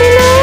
you know